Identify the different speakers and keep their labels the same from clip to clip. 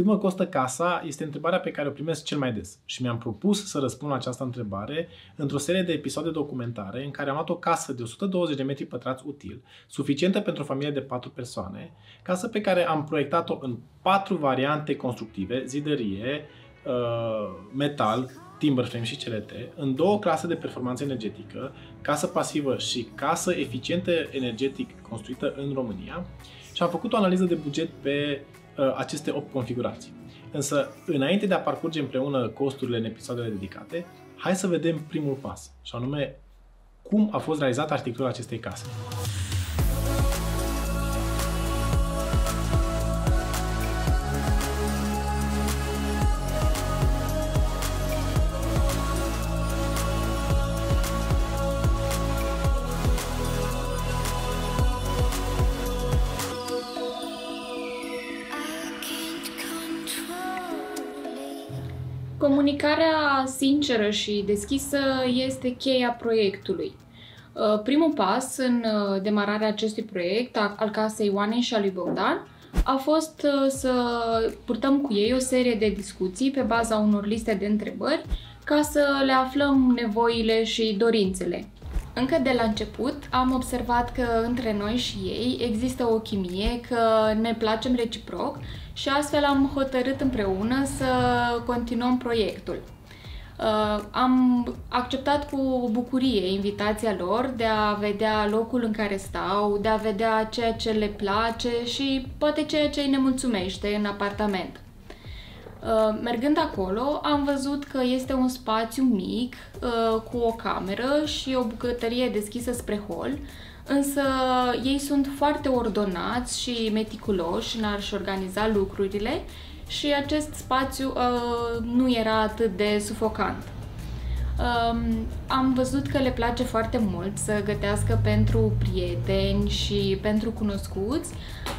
Speaker 1: Cât mă costă casa este întrebarea pe care o primesc cel mai des. Și mi-am propus să răspund la această întrebare într-o serie de episoade documentare în care am luat o casă de 120 de metri pătrați util, suficientă pentru o familie de 4 persoane, casă pe care am proiectat-o în patru variante constructive, zidărie, uh, metal, timber frame și CLT, în două clase de performanță energetică, casă pasivă și casă eficientă energetic construită în România. Și am făcut o analiză de buget pe uh, aceste 8 configurații. Însă, înainte de a parcurge împreună costurile în episoadele dedicate, hai să vedem primul pas, și anume cum a fost realizată arhitectura acestei case.
Speaker 2: Comunicarea sinceră și deschisă este cheia proiectului. Uh, primul pas în uh, demararea acestui proiect al casei Ioanei și a lui Bogdan a fost uh, să purtăm cu ei o serie de discuții pe baza unor liste de întrebări ca să le aflăm nevoile și dorințele. Încă de la început am observat că între noi și ei există o chimie, că ne placem reciproc și astfel am hotărât împreună să continuăm proiectul. Uh, am acceptat cu bucurie invitația lor de a vedea locul în care stau, de a vedea ceea ce le place și poate ceea ce îi nemulțumește în apartament. Uh, mergând acolo, am văzut că este un spațiu mic, uh, cu o cameră și o bucătărie deschisă spre hol, însă ei sunt foarte ordonați și meticuloși în a-și organiza lucrurile și acest spațiu uh, nu era atât de sufocant. Um, am văzut că le place foarte mult să gătească pentru prieteni și pentru cunoscuți,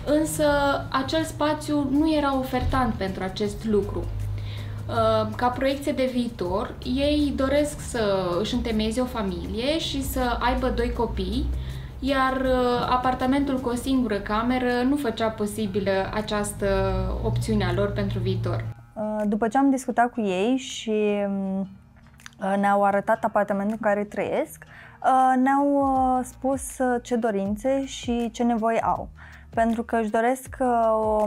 Speaker 2: însă acel spațiu nu era ofertant pentru acest lucru. Uh, ca proiecție de viitor, ei doresc să își întemeieze o familie și să aibă doi copii, iar uh, apartamentul cu o singură cameră nu făcea posibilă această opțiune a lor pentru viitor.
Speaker 3: Uh, după ce am discutat cu ei și um, uh, ne-au arătat apartamentul în care trăiesc, ne-au spus ce dorințe și ce nevoi au pentru că își doresc uh,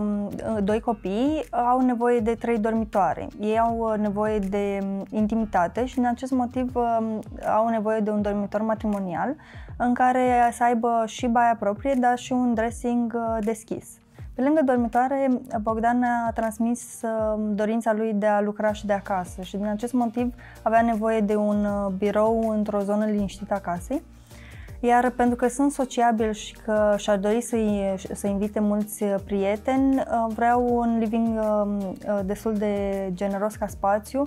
Speaker 3: doi copii, au nevoie de trei dormitoare. Ei au nevoie de intimitate și din acest motiv uh, au nevoie de un dormitor matrimonial în care să aibă și baia proprie, dar și un dressing uh, deschis. Pe lângă dormitoare, Bogdan a transmis dorința lui de a lucra și de acasă și din acest motiv avea nevoie de un birou într-o zonă liniștită a casei iar pentru că sunt sociabil și că și-ar dori să-i, să invite mulți prieteni, uh, vreau un living uh, uh, destul de generos ca spațiu,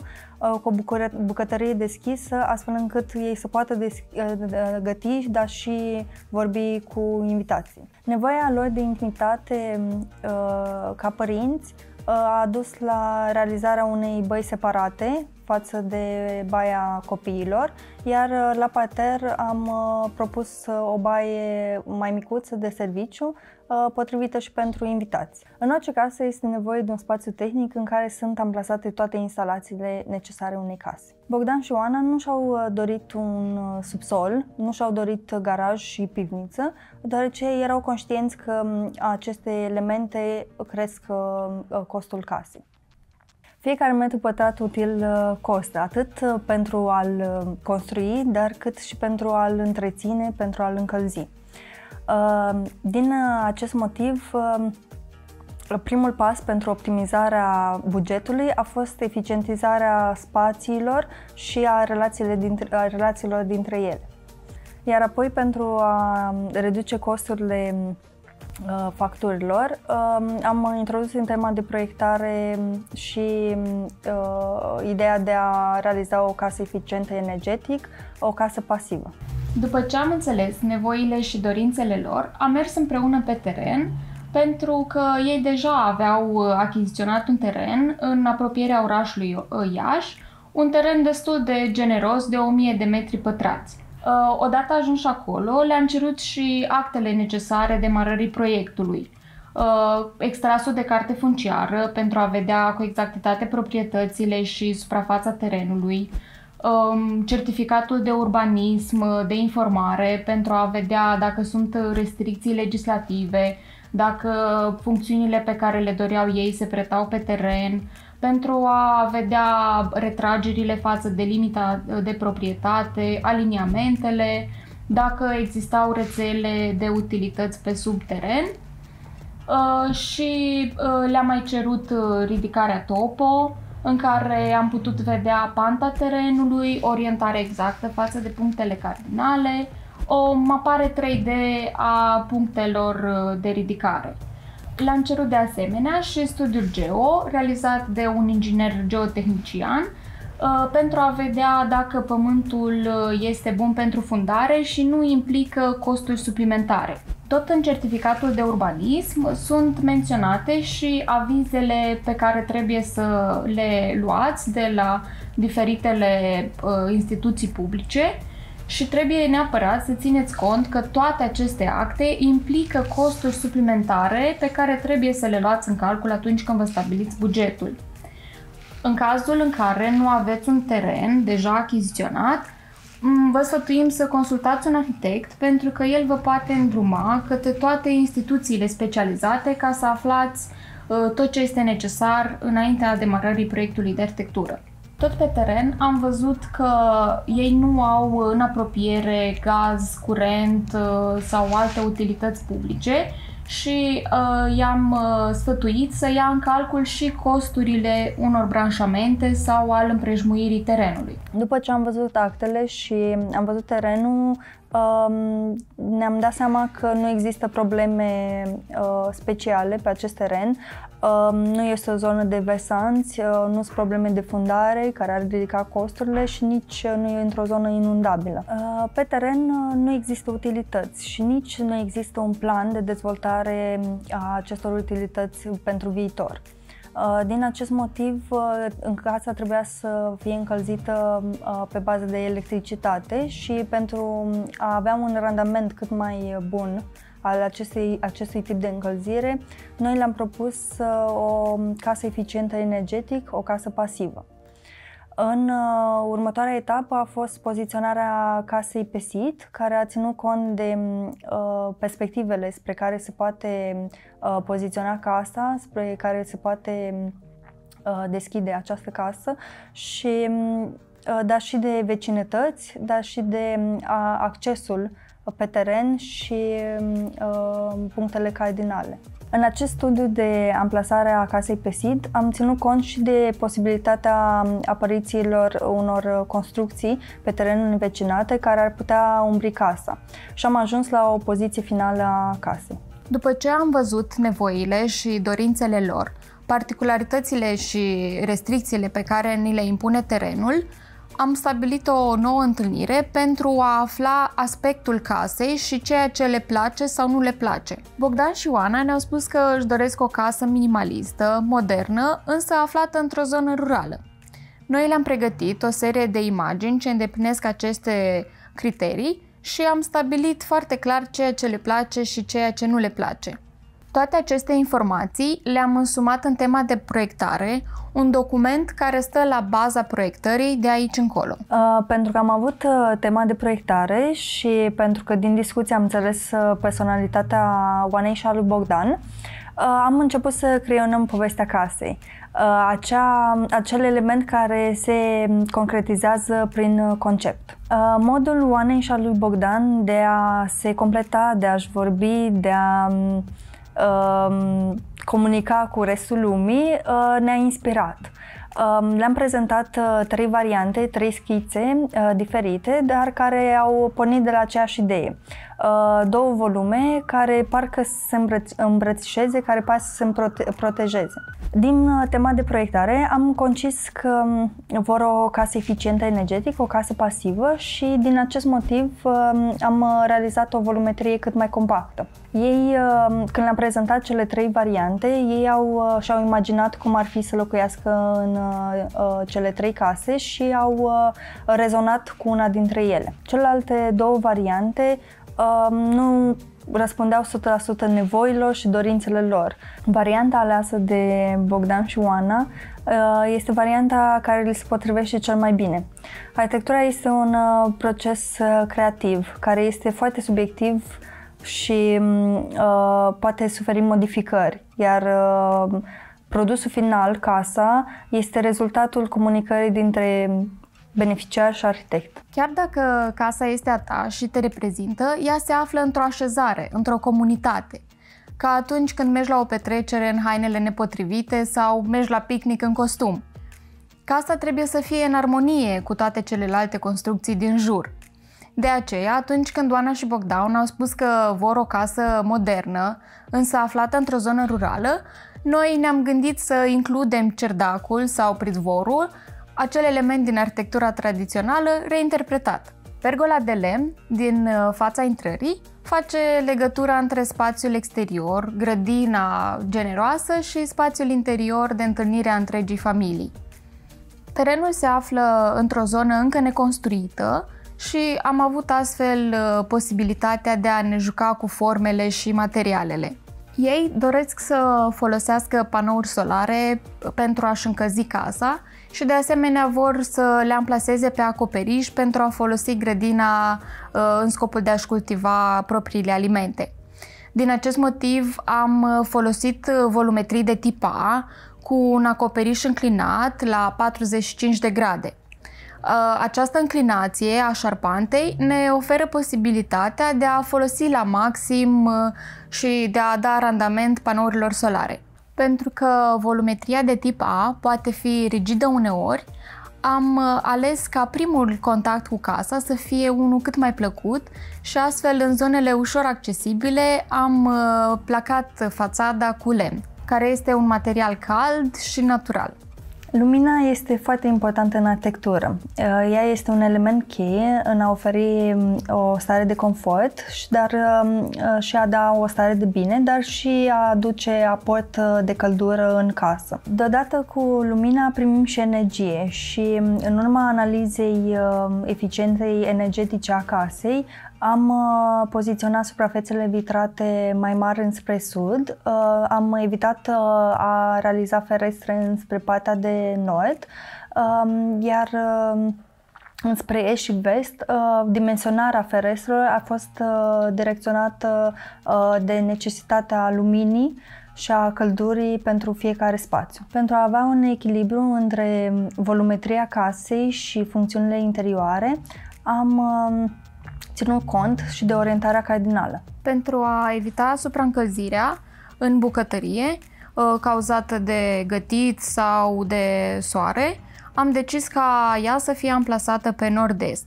Speaker 3: cu o bucătărie deschisă, astfel încât ei să poată des- găti, dar și vorbi cu invitații. Nevoia lor de intimitate ca părinți a dus la realizarea unei băi separate față de baia copiilor, iar uh, la pater am uh, propus uh, o baie mai micuță de serviciu, potrivită și pentru invitați. În orice caz, este nevoie de un spațiu tehnic în care sunt amplasate toate instalațiile necesare unei case. Bogdan și Oana nu și-au dorit un subsol, nu și-au dorit garaj și pivniță, deoarece erau conștienți că um, aceste elemente cresc costul casei. Fiecare metru pătrat util uh, costă, atât uh, pentru a-l uh, construi, dar cât și pentru a-l întreține, pentru a-l încălzi. Din acest motiv, primul pas pentru optimizarea bugetului a fost eficientizarea spațiilor și a, relațiile dintre, a relațiilor dintre ele. Iar apoi, pentru a reduce costurile Uh, facturilor. Um, am introdus în tema de proiectare și uh, ideea de a realiza o casă eficientă energetic, o casă pasivă.
Speaker 2: După ce am înțeles nevoile și dorințele lor, am mers împreună pe teren pentru că ei deja aveau uh, achiziționat un teren în apropierea orașului Iași, un teren destul de generos de 1000 de metri pătrați. Uh, odată ajuns acolo, le-am cerut și actele necesare demarării proiectului. uh, extrasul de carte funciară pentru a vedea cu exactitate proprietățile și suprafața terenului, um, certificatul de urbanism, de informare pentru a vedea dacă sunt restricții legislative, dacă funcțiunile pe care le doreau ei se pretau pe teren, pentru a vedea retragerile față de limita de proprietate, aliniamentele, dacă existau rețele de utilități pe subteren uh, și uh, le-am mai cerut uh, ridicarea topo, în care am putut vedea panta terenului, orientare exactă față de punctele cardinale, o mapare 3D a punctelor de ridicare. L-am cerut de asemenea și studiul GEO, realizat de un inginer geotehnician, uh, pentru a vedea dacă pământul uh, este bun pentru fundare și nu implică costuri suplimentare. Tot în certificatul de urbanism sunt menționate și avizele pe care trebuie să le luați de la diferitele uh, instituții publice și trebuie neapărat să țineți cont că toate aceste acte implică costuri suplimentare pe care trebuie să le luați în calcul atunci când vă stabiliți bugetul. În cazul în care nu aveți un teren deja achiziționat, vă sfătuim să consultați un arhitect pentru că el vă poate îndruma către toate instituțiile specializate ca să aflați uh, tot ce este necesar înaintea demarării proiectului de arhitectură. Tot pe teren am văzut că ei nu au în apropiere gaz, curent uh, sau alte utilități publice și uh, i-am uh, sfătuit să ia în calcul și costurile unor branșamente sau al împrejmuirii terenului.
Speaker 3: După ce am văzut actele și am văzut terenul, uh, ne-am dat seama că nu există probleme uh, speciale pe acest teren. Uh, nu este o zonă de vesanți, uh, nu sunt probleme de fundare care ar ridica costurile și nici nu e într-o zonă inundabilă. Uh, pe teren uh, nu există utilități și nici nu există un plan de dezvoltare a acestor utilități pentru viitor. Uh, din acest motiv, uh, în casa trebuia să fie încălzită uh, pe bază de electricitate și pentru a avea un randament cât mai bun al acestui, acestui tip de încălzire, noi le-am propus o casă eficientă energetic, o casă pasivă. În uh, următoarea etapă a fost poziționarea casei pe sit, care a ținut cont de uh, perspectivele spre care se poate uh, poziționa casa, spre care se poate uh, deschide această casă și uh, dar și de vecinătăți, dar și de uh, accesul pe teren și uh, punctele cardinale. În acest studiu de amplasare a casei pe sit am ținut cont și de posibilitatea aparițiilor unor construcții pe terenul învecinate care ar putea umbri casa și am ajuns la o poziție finală a casei.
Speaker 2: După ce am văzut nevoile și dorințele lor, particularitățile și restricțiile pe care ni le impune terenul, am stabilit o nouă întâlnire pentru a afla aspectul casei și ceea ce le place sau nu le place. Bogdan și Oana ne-au spus că își doresc o casă minimalistă, modernă, însă aflată într-o zonă rurală. Noi le-am pregătit o serie de imagini ce îndeplinesc aceste criterii și am stabilit foarte clar ceea ce le place și ceea ce nu le place. Toate aceste informații le-am însumat în tema de proiectare, un document care stă la baza proiectării de aici încolo.
Speaker 3: Uh, pentru că am avut uh, tema de proiectare și pentru că din discuție am înțeles uh, personalitatea Oanei și a lui Bogdan, uh, am început să creionăm povestea casei. Uh, acea, acel element care se concretizează prin concept. Uh, modul Oanei și a lui Bogdan de a se completa, de a-și vorbi, de a uh, comunica cu restul lumii uh, ne-a inspirat. Uh, le-am prezentat uh, trei variante, trei schițe uh, diferite, dar care au pornit de la aceeași idee. Uh, două volume care parcă se îmbrățișeze, care par să se prote- protejeze. Din uh, tema de proiectare am concis că um, vor o casă eficientă energetic, o casă pasivă și din acest motiv um, am uh, realizat o volumetrie cât mai compactă. Ei, um, când le-am prezentat cele trei variante, ei au, și-au imaginat cum ar fi să locuiască în cele trei case și au rezonat cu una dintre ele. Celelalte două variante nu răspundeau 100% nevoilor și dorințele lor. Varianta aleasă de Bogdan și Oana uh, este varianta care li se potrivește cel mai bine. Arhitectura este un uh, proces creativ care este foarte subiectiv și uh, poate suferi modificări, iar uh, produsul final, casa, este rezultatul comunicării dintre beneficiar și arhitect.
Speaker 2: Chiar dacă casa este a ta și te reprezintă, ea se află într-o așezare, într-o comunitate. Ca atunci când mergi la o petrecere în hainele nepotrivite sau mergi la picnic în costum. Casa trebuie să fie în armonie cu toate celelalte construcții din jur. De aceea, atunci când Oana și Bogdan au spus că vor o casă modernă, însă aflată într-o zonă rurală, noi ne-am gândit să includem cerdacul sau pridvorul, acel element din arhitectura tradițională reinterpretat. Pergola de lemn din uh, fața intrării face legătura între spațiul exterior, grădina generoasă și spațiul interior de întâlnire a întregii familii. Terenul se află într-o zonă încă neconstruită și am avut astfel uh, posibilitatea de a ne juca cu formele și materialele. Ei doresc să folosească panouri solare pentru a-și încălzi casa și de asemenea vor să le amplaseze pe acoperiș pentru a folosi grădina uh, în scopul de a-și cultiva propriile alimente. Din acest motiv am folosit volumetrii de tip A cu un acoperiș înclinat la 45 de grade. Uh, această înclinație a șarpantei ne oferă posibilitatea de a folosi la maxim uh, și de a da randament panourilor solare. Pentru că volumetria de tip A poate fi rigidă uneori, am uh, ales ca primul contact cu casa să fie unul cât mai plăcut și astfel în zonele ușor accesibile am placat fațada cu lemn, care este un material cald și natural.
Speaker 3: Lumina este foarte importantă în arhitectură. Uh, ea este un element cheie în a oferi um, o stare de confort, dar um, uh, și a da o stare de bine, dar și a aduce aport uh, de căldură în casă. Deodată cu lumina primim și energie și um, în urma analizei eficienței energetice a casei am uh, poziționat suprafețele vitrate mai mari înspre sud, uh, am evitat uh, a realiza ferestre înspre partea de nord, uh, iar uh, înspre est și vest, uh, dimensionarea ferestrelor a fost uh, direcționată uh, de necesitatea luminii și a căldurii pentru fiecare spațiu. Pentru a avea un echilibru între volumetria casei și funcțiunile interioare, am uh, ținut cont și de orientarea cardinală.
Speaker 2: Pentru a evita supraîncălzirea în bucătărie, ă, cauzată de gătit sau de soare, am decis ca ea să fie amplasată pe nord-est.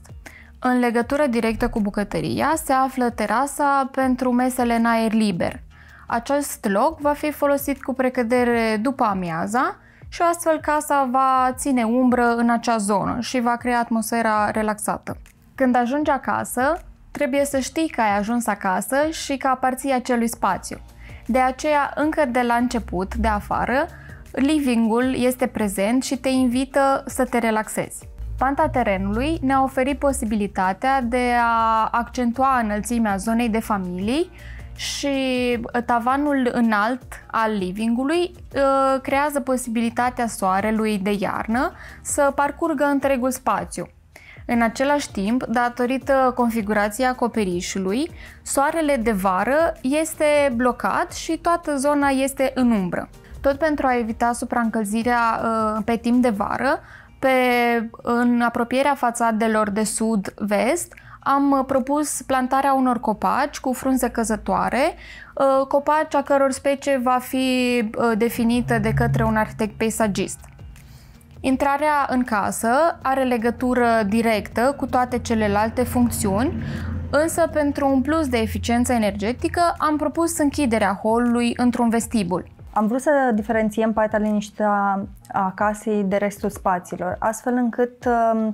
Speaker 2: În legătură directă cu bucătăria se află terasa pentru mesele în aer liber. Acest loc va fi folosit cu precădere după amiaza și astfel casa va ține umbră în acea zonă și va crea atmosfera relaxată. Când ajungi acasă, trebuie să știi că ai ajuns acasă și că aparții acelui spațiu. De aceea, încă de la început, de afară, livingul este prezent și te invită să te relaxezi. Panta terenului ne-a oferit posibilitatea de a accentua înălțimea zonei de familii și tavanul înalt al livingului uh, creează posibilitatea soarelui de iarnă să parcurgă întregul spațiu. În același timp, datorită configurației acoperișului, soarele de vară este blocat și toată zona este în umbră. Tot pentru a evita supraîncălzirea uh, pe timp de vară, pe, în apropierea fațadelor de sud-vest, am propus plantarea unor copaci cu frunze căzătoare, uh, copaci a căror specie va fi uh, definită de către un arhitect peisagist. Intrarea în casă are legătură directă cu toate celelalte funcțiuni, însă pentru un plus de eficiență energetică am propus închiderea holului într-un vestibul.
Speaker 3: Am vrut să diferențiem partea liniștită a casei de restul spațiilor, astfel încât uh,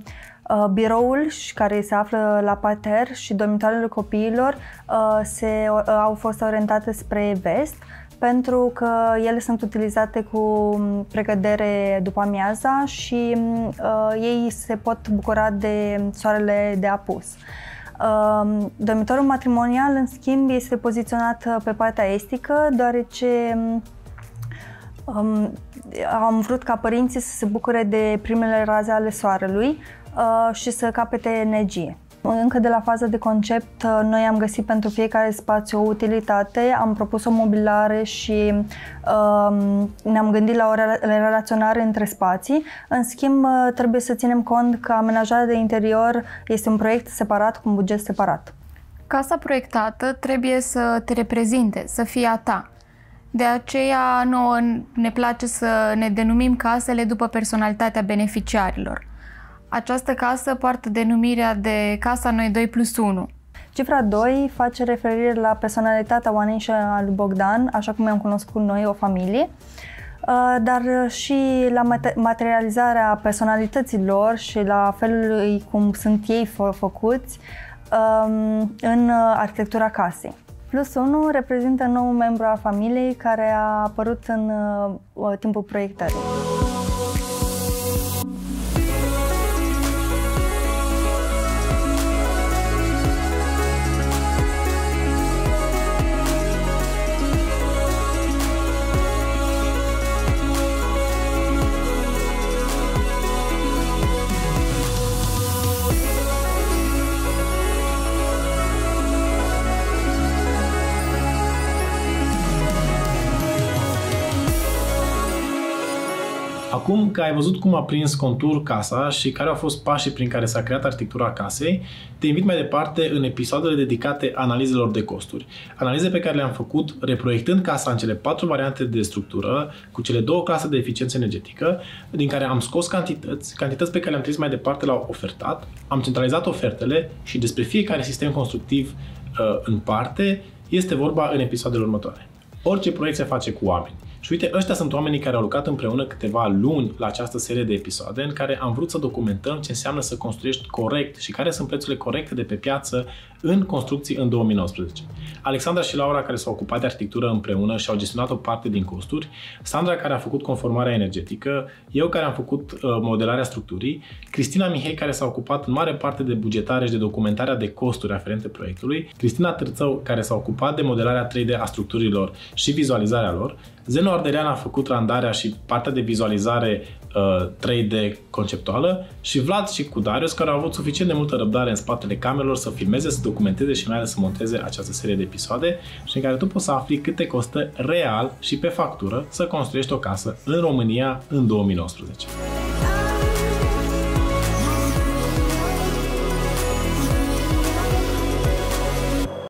Speaker 3: uh, biroul care se află la parter și dormitoarele copiilor uh, se, uh, au fost orientate spre vest, pentru că ele sunt utilizate cu pregădere după amiaza și uh, ei se pot bucura de soarele de apus. Um, dormitorul matrimonial, în schimb, este poziționat uh, pe partea estică, deoarece um, am vrut ca părinții să se bucure de primele raze ale soarelui uh, și să capete energie. Încă de la faza de concept, uh, noi am găsit pentru fiecare spațiu o utilitate, am propus o mobilare și uh, ne-am gândit la o relaționare între spații. În schimb, uh, trebuie să ținem cont că amenajarea de interior este un proiect separat cu un buget separat.
Speaker 2: Casa proiectată trebuie să te reprezinte, să fie a ta. De aceea nouă ne place să ne denumim casele după personalitatea beneficiarilor. Această casă poartă denumirea de Casa Noi 2 plus 1.
Speaker 3: Cifra 2 face referire la personalitatea Oanei și a lui Bogdan, așa cum am cunoscut noi, o familie, uh, dar și la materializarea personalităților și la felul cum sunt ei fă- făcuți um, în arhitectura casei. Plus 1 reprezintă nou membru al familiei care a apărut în uh, timpul proiectării.
Speaker 1: Acum că ai văzut cum a prins contur casa și care au fost pașii prin care s-a creat arhitectura casei, te invit mai departe în episoadele dedicate analizelor de costuri. Analize pe care le-am făcut reproiectând casa în cele patru variante de structură, cu cele două clase de eficiență energetică, din care am scos cantități, cantități pe care le-am trimis mai departe la ofertat, am centralizat ofertele și despre fiecare sistem constructiv uh, în parte este vorba în episoadele următoare. Orice proiect se face cu oameni. Și uite, ăștia sunt oamenii care au lucrat împreună câteva luni la această serie de episoade în care am vrut să documentăm ce înseamnă să construiești corect și care sunt prețurile corecte de pe piață în construcții în 2019. Alexandra și Laura care s-au ocupat de arhitectură împreună și au gestionat o parte din costuri, Sandra care a făcut conformarea energetică, eu care am făcut uh, modelarea structurii, Cristina Mihei care s-a ocupat în mare parte de bugetare și de documentarea de costuri aferente proiectului, Cristina Târțău care s-a ocupat de modelarea 3D a structurilor și vizualizarea lor, Zeno Ardelean a făcut randarea și partea de vizualizare uh, 3D conceptuală și Vlad și cu Darius care au avut suficient de multă răbdare în spatele camerelor să filmeze, să documenteze și mai ales să monteze această serie de episoade și în care tu poți să afli cât te costă real și pe factură să construiești o casă în România în 2019.